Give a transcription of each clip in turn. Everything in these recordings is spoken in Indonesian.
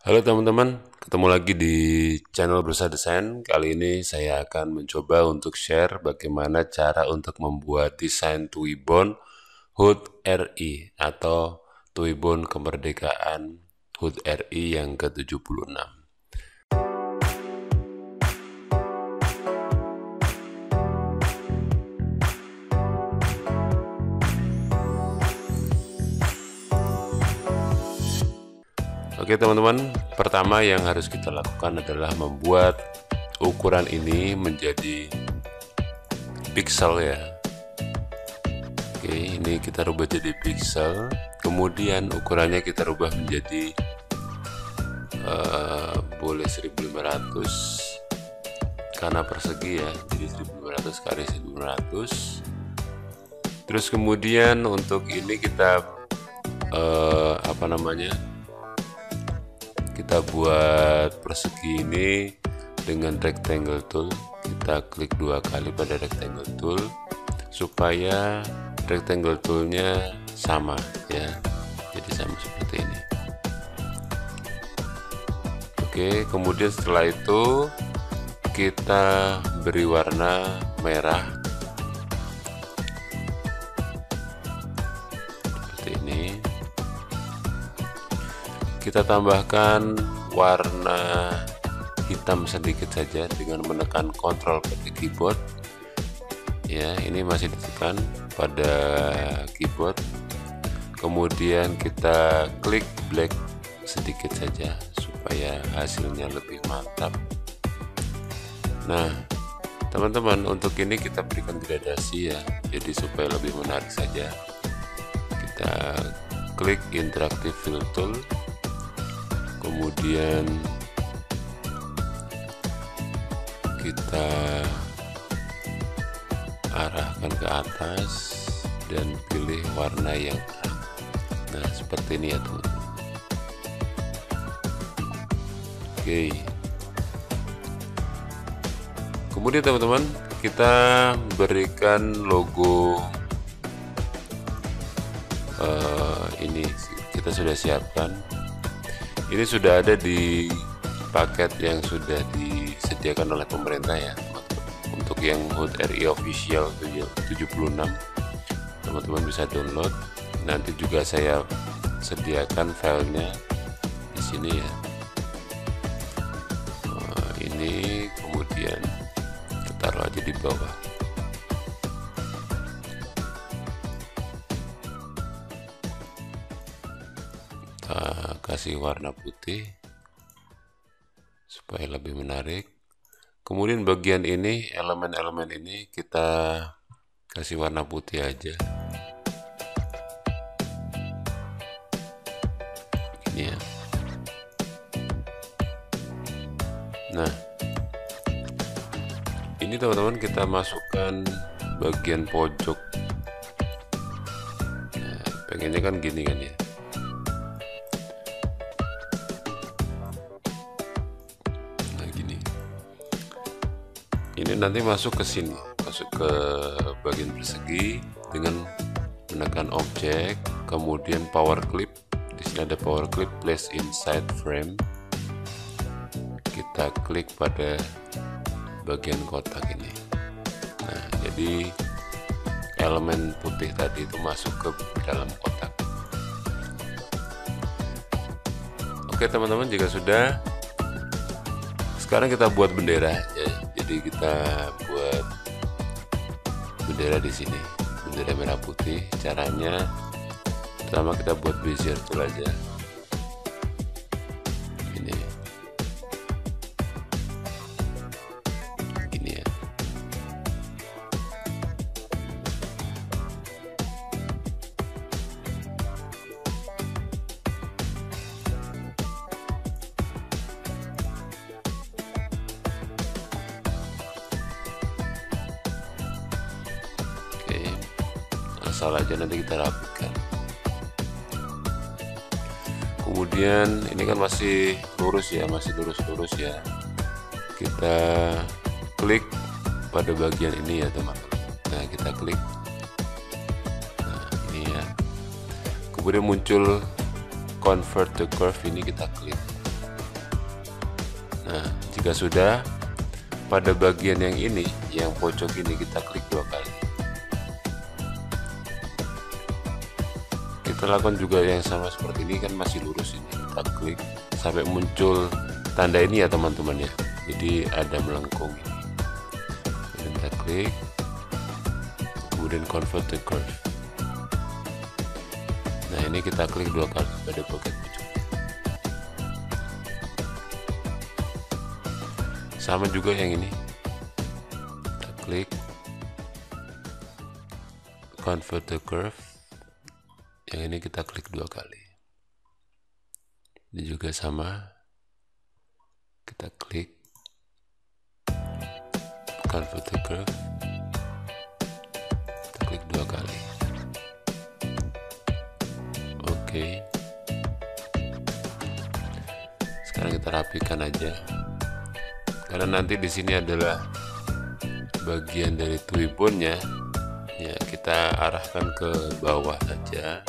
Halo teman-teman, ketemu lagi di channel Berusaha Desain. Kali ini saya akan mencoba untuk share bagaimana cara untuk membuat desain Tuibon HUT RI atau Tuibon Kemerdekaan HUT RI yang ke-76. Oke teman-teman, pertama yang harus kita lakukan adalah membuat ukuran ini menjadi pixel ya. Oke, ini kita rubah jadi pixel. Kemudian ukurannya kita rubah menjadi uh, boleh 1500 karena persegi ya, jadi 1500 kali 1500. Terus kemudian untuk ini kita uh, apa namanya? Kita buat persegi ini dengan rectangle tool. Kita klik dua kali pada rectangle tool supaya rectangle toolnya sama ya. Jadi sama seperti ini. Oke kemudian setelah itu kita beri warna merah kita tambahkan warna hitam sedikit saja dengan menekan kontrol pakai keyboard. Ya ini masih ditekan pada keyboard. Kemudian kita klik black sedikit saja supaya hasilnya lebih mantap. Nah teman-teman untuk ini kita berikan gradasi ya. Jadi supaya lebih menarik saja. Kita klik interactive fill tool kemudian kita arahkan ke atas dan pilih warna yang terang nah seperti ini ya teman-teman. Oke. Kemudian teman-teman kita berikan logo uh, ini. Kita sudah siapkan ini sudah ada di paket yang sudah disediakan oleh pemerintah ya untuk yang HUD RI official 76 teman-teman bisa download. Nanti juga saya sediakan filenya di sini ya. Nah, ini kemudian kita taruh aja di bawah kita kasih warna putih supaya lebih menarik. Kemudian bagian ini elemen-elemen ini kita kasih warna putih aja. Ini ya. Nah ini teman-teman kita masukkan bagian pojok. Nah, pengennya kan gini kan ya ini nanti masuk ke sini masuk ke bagian persegi dengan menekan objek kemudian power clip. Di sini ada power clip place inside frame. Kita klik pada bagian kotak ini. Nah jadi elemen putih tadi itu masuk ke dalam kotak. Oke teman-teman jika sudah sekarang kita buat bendera jadi kita buat bendera di sini. Bendera merah putih caranya pertama kita buat bezier tool aja asal aja nanti kita rapikan. Kemudian ini kan masih lurus ya masih lurus-lurus ya. Kita klik pada bagian ini ya teman-teman. Nah kita klik. Nah ini ya. Kemudian muncul convert the curve ini kita klik. Nah jika sudah pada bagian yang ini yang pojok ini kita klik dua kali kita lakukan juga yang sama seperti ini kan masih lurus ini kita klik sampai muncul tanda ini ya teman-teman ya. Jadi ada melengkung ini. Kemudian kita klik. Kemudian convert to curve nah ini kita klik dua kali pada bagian pojok sama juga yang ini. Kita klik. Convert to curve yang ini kita klik dua kali. Ini juga sama. Kita klik. Convert to curve kita klik dua kali. Oke. Sekarang kita rapikan aja. Karena nanti di sini adalah bagian dari tuibonnya ya kita arahkan ke bawah saja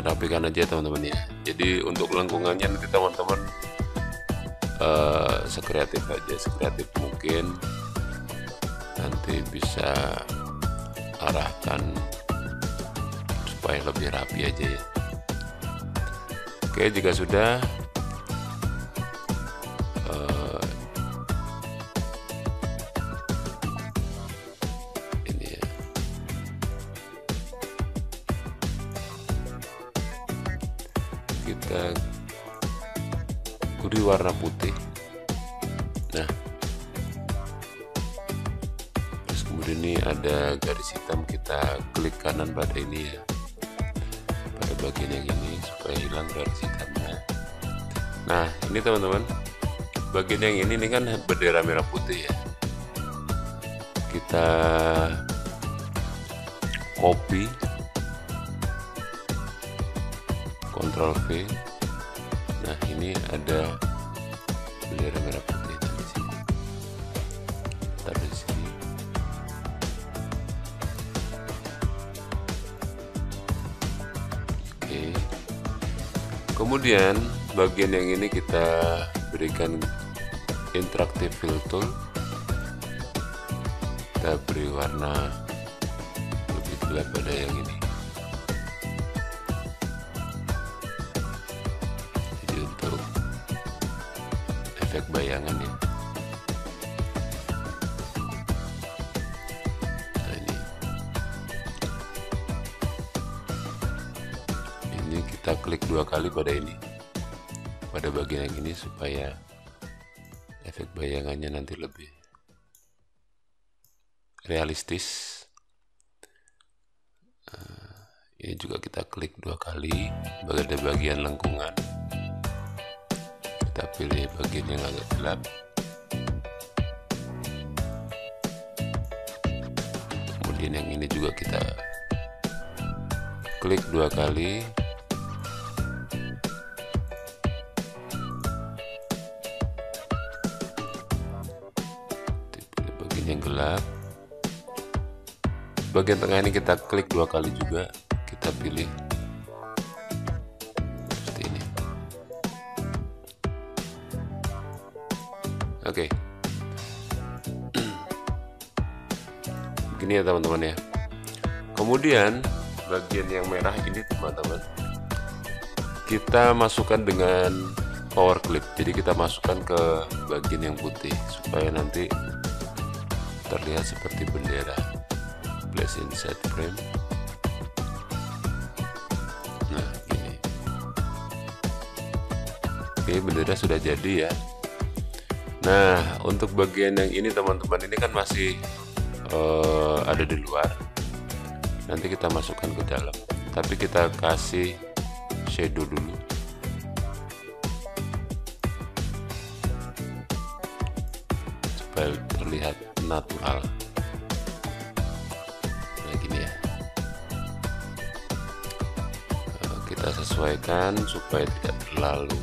rapikan aja teman-teman ya. Jadi untuk lengkungannya nanti teman-teman uh, sekreatif aja sekreatif mungkin. Nanti bisa arahkan supaya lebih rapi aja ya. Oke jika sudah beri warna putih. Nah terus kemudian ini ada garis hitam kita klik kanan pada ini ya. Pada bagian yang ini supaya hilang garis hitamnya. Nah ini teman-teman bagian yang ini ini kan bendera merah putih ya. Kita copy Ctrl V. Nah ini ada bendera merah putih di sini. Taruh di sini. Oke. Kemudian bagian yang ini kita berikan interactive fill tool. Kita beri warna lebih gelap pada yang ini efek bayangan ya nah ini. Ini kita klik dua kali pada ini. Pada bagian yang ini supaya efek bayangannya nanti lebih realistis. Ini juga kita klik dua kali pada bagian lengkungan kita pilih bagian yang agak gelap. Kemudian yang ini juga kita klik dua kali. Pilih bagian yang gelap. Bagian tengah ini kita klik dua kali juga. Kita pilih oke. Begini ya teman-teman ya. Kemudian bagian yang merah ini teman-teman kita masukkan dengan power clip. Jadi kita masukkan ke bagian yang putih supaya nanti terlihat seperti bendera. Place inside frame. Nah gini oke bendera sudah jadi ya nah untuk bagian yang ini teman-teman ini kan masih uh, ada di luar. Nanti kita masukkan ke dalam. Tapi kita kasih shadow dulu. Supaya terlihat natural. Nah gini ya. Kita sesuaikan supaya tidak terlalu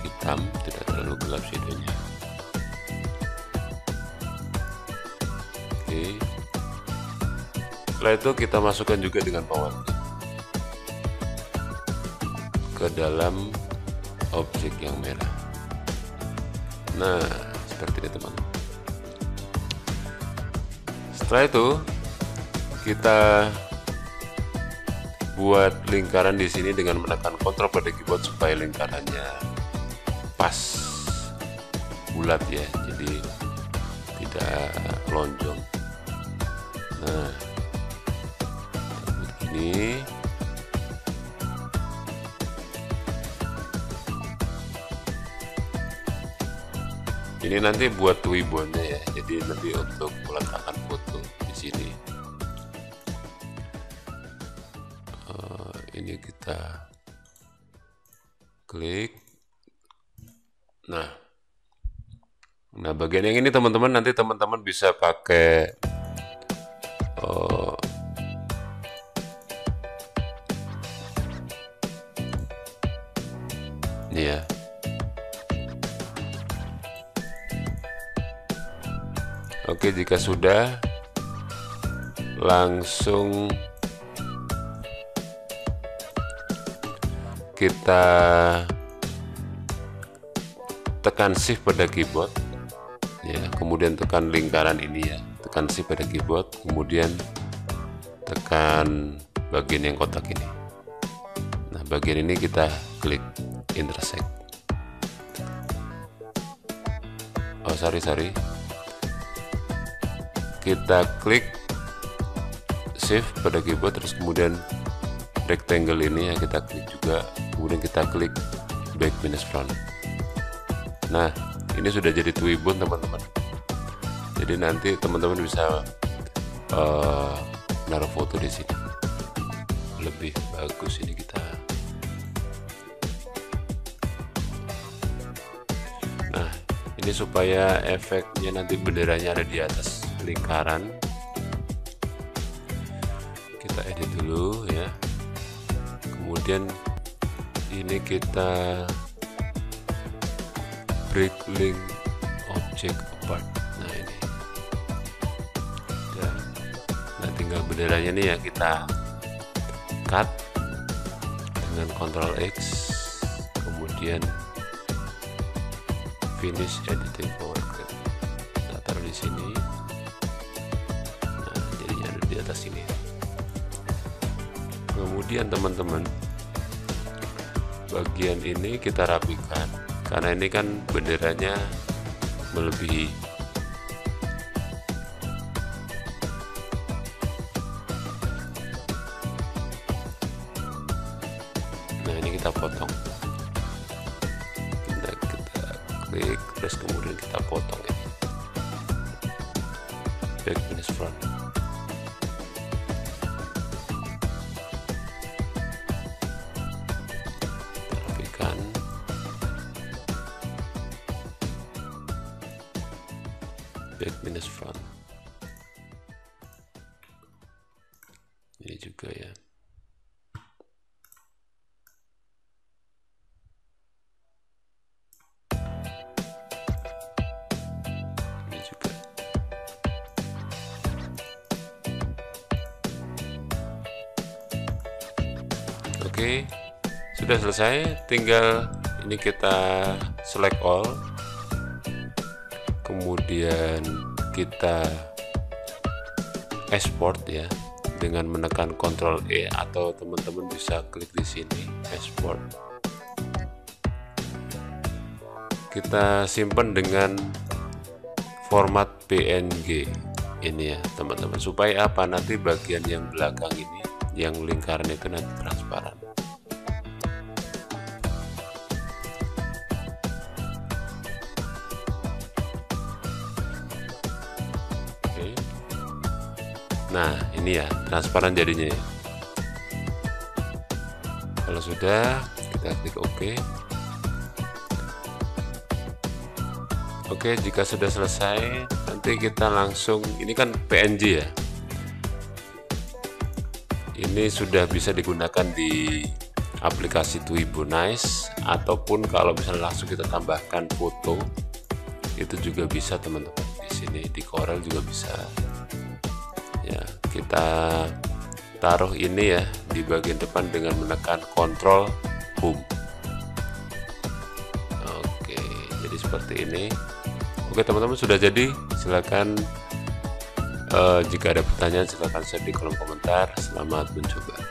hitam tidak terlalu gelap shadownya oke. Setelah itu kita masukkan juga dengan power ke dalam objek yang merah. Nah seperti ini teman. Setelah itu kita buat lingkaran di sini dengan menekan kontrol pada keyboard supaya lingkarannya pas bulat ya jadi tidak lonjong. Nah begini. Ini nanti buat wibonya ya jadi nanti untuk meletakkan foto di sini. Uh, ini kita klik. Nah nah bagian yang ini teman-teman nanti teman-teman bisa pakai uh, ya Oke, jika sudah langsung kita tekan shift pada keyboard kemudian tekan lingkaran ini ya, tekan shift pada keyboard, kemudian tekan bagian yang kotak ini. Nah, bagian ini kita klik intersect. Oh, sorry, sorry. Kita klik shift pada keyboard terus kemudian rectangle ini ya kita klik juga. Kemudian kita klik back minus front. Nah ini sudah jadi twibone teman-teman jadi nanti teman-teman bisa uh, naruh foto di sini. Lebih bagus ini kita. Nah ini supaya efeknya nanti benderanya ada di atas lingkaran. Kita edit dulu ya. Kemudian ini kita break link object benderanya nih ya kita cut dengan Ctrl X kemudian finish editing power clip kita taruh di sini. Atas ini. Kemudian teman-teman bagian ini kita rapikan. Karena ini kan benderanya melebihi kita potong. Kita, kita klik terus kemudian kita potong ini. Back minus front. Back minus front. Ini juga ya sudah selesai tinggal ini kita select all. Kemudian kita export ya dengan menekan Ctrl E atau teman-teman bisa klik di sini export. Kita simpan dengan format PNG ini ya teman-teman. Supaya apa? Nanti bagian yang belakang ini yang lingkaran itu nanti transparan nah ini ya transparan jadinya ya. Kalau sudah kita klik OK. Oke jika sudah selesai nanti kita langsung ini kan PNG ya. Ini sudah bisa digunakan di aplikasi Twibo Nice ataupun kalau misalnya langsung kita tambahkan foto itu juga bisa teman-teman. Di sini di Corel juga bisa ya kita taruh ini ya di bagian depan dengan menekan Ctrl Home oke jadi seperti ini. Oke teman-teman sudah jadi. Silakan uh, jika ada pertanyaan silahkan share di kolom komentar. Selamat mencoba